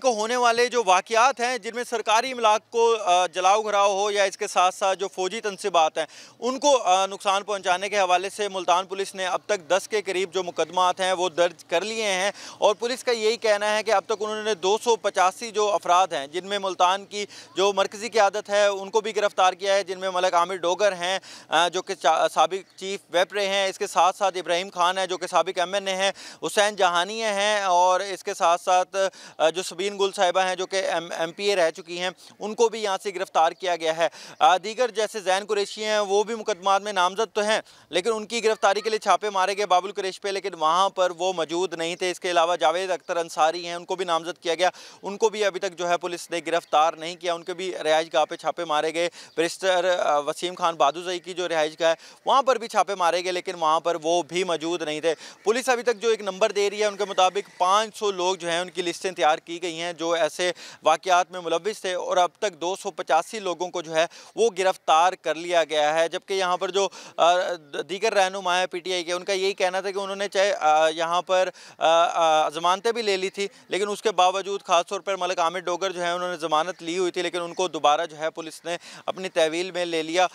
को होने वाले जो वाक़ात हैं, जिनमें सरकारी इमलाक को जलाओ घराव हो या इसके साथ साथ जो फौजी तनसीबात हैं, उनको नुकसान पहुँचाने के हवाले से मुल्तान पुलिस ने अब तक दस के करीब जो मुकदमात हैं, वो दर्ज कर लिए हैं। और पुलिस का यही कहना है कि अब तक उन्होंने दो सौ पचासी जो अफराद हैं, जिनमें मुल्तान की जो मरकज़ी क्यादत है, उनको भी गिरफ़्तार किया है, जिनमें मलक आमिर डोगर हैं जो कि सबक चीफ वेपरे हैं, इसके साथ साथ इब्राहिम खान है, जो कि सबक एम एन ए हैं, हुसैन जहानिया हैं, और इसके साथ साथ जो सबीन गुल साहिबा हैं जो कि एम पी ए रह चुकी हैं। उनको भी यहाँ से गिरफ़्तार किया गया है। दीगर जैसे जैन कुरेशी हैं, वो भी मुकदमात में नामजद तो हैं, लेकिन उनकी गिरफ़्तारी के लिए छापे मारे गए बाबुल कुरेश पे, लेकिन वहाँ पर वो मौजूद नहीं थे। इसके अलावा जावेद अख्तर अंसारी हैं, उनको भी नामजद किया गया। उनको भी अभी तक जो है पुलिस ने गिरफ़्तार नहीं किया। उनके भी रिहाइश गाह पर छापे मारे गए। बरिस्टर वसीम खान बहादुरजई की जो रिहाइश गाह है, वहाँ पर भी छापे मारे गए, लेकिन वहाँ पर वो भी मौजूद नहीं थे। पुलिस अभी तक जो एक नंबर दे रही है, उनके मुताबिक पाँच लोग जो हैं, उनकी लिस्टें तैयार की गई हैं। जो ऐसे वाक़ात में मुलविस थे और अब तक दो सौ पचासी लोगों को जो है वो गिरफ़्तार कर लिया गया है। जबकि यहाँ पर जो दीगर रहनुमा है पी टी आई के, उनका यही कहना था कि उन्होंने चाहे यहाँ पर ज़मानतें भी ले ली थी, लेकिन उसके बावजूद ख़ासतौर पर मलिक आमिर डोगर जो है, उन्होंने ज़मानत ली हुई थी, लेकिन उनको दोबारा जो है पुलिस ने अपनी तहवील में ले लिया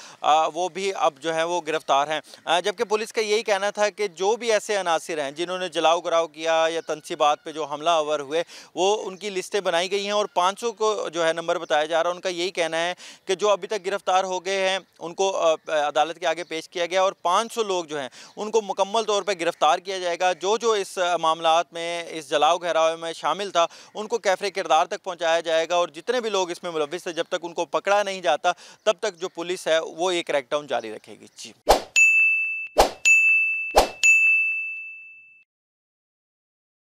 वो भी अब जो है वो गिरफ़्तार हैं। जबकि पुलिस का यही कहना था कि जो भी ऐसे अनासर हैं, जिन्होंने जलाओ गराव किया या तनसीबात पर जो हमला हुए, वो उनकी लिस्टें बनाई गई हैं और पाँच सौ को जो है नंबर बताया जा रहा है। उनका यही कहना है कि जो अभी तक गिरफ़्तार हो गए हैं, उनको अदालत के आगे पेश किया गया और 500 लोग जो हैं, उनको मुकम्मल तौर पर गिरफ़्तार किया जाएगा। जो जो इस मामला में, इस जलाओ घहराव में शामिल था, उनको कैफरे किरदार तक पहुँचाया जाएगा और जितने भी लोग इसमें मुलविस थे, जब तक उनको पकड़ा नहीं जाता, तब तक जो पुलिस है, वो ये क्रैकडाउन जारी रखेगी। जी।